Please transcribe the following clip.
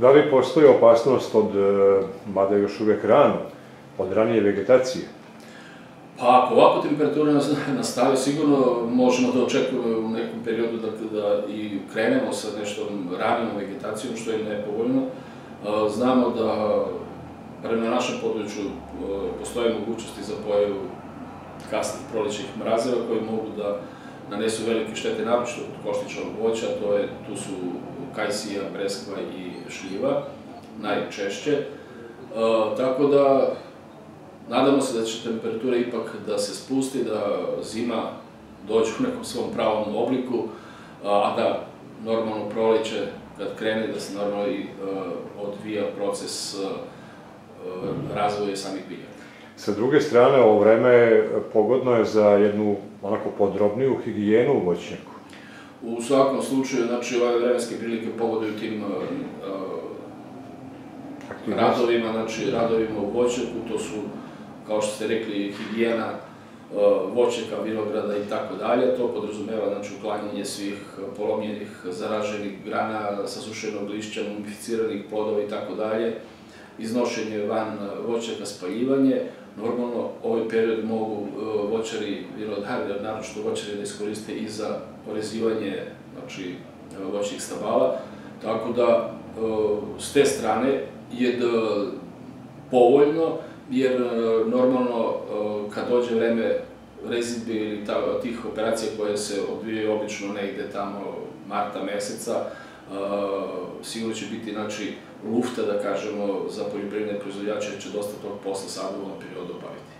Da li postoji opasnost od, e, mada još uvek rano, od ranije vegetacije? Pa ako ovako temperatura nastave, sigurno možemo da očekujemo u nekom periodu da, da i krenemo sa nešto ranijom vegetacijom, što je nepovoljno. Znamo da prema našem području postoje mogućnosti za pojavu kasnih prolećnih mrazeva koji mogu da nanesu velike štete, naročito od koštičnog voća, to je, tu su kajsija, breskva i šljiva, najčešće. E, tako da, nadamo se da će temperatura ipak da se spusti, da zima dođe u nekom svom pravom obliku, a da normalno proleće, kad krene, da se normalno i uh, odvija proces razvoja samih biljaka. Sa druge strane, ovo vreme pogodno je za jednu onako podrobniju higijenu u voćnjaku. U svakom slučaju, znači, ove vremenske prilike pogoduju tim uh, radovima, znači, radovima u voćnjaku, to su, kao što ste rekli, higijena uh, voćnjaka, vinograda i tako dalje. To podrazumeva, znači, uklanjanje svih polomljenih, zaraženih grana, sasušenog lišća, mumificiranih plodova i tako dalje, iznošenje van voćnjaka, spaljivanje, Normalno, ovaj period mogu e, voćari, vinogradari, naročito voćari da iskoriste i za porezivanje znači, voćnih stabala, tako da e, s te strane je da povoljno, jer normalno kad dođe vreme rezidbe ili tih operacija koje se odvijaju obično negde tamo marta meseca, sigurno će biti znači, lufta, da kažemo, za poljoprivredne proizvodjače, će dosta tog posla sad u ovom periodu obaviti.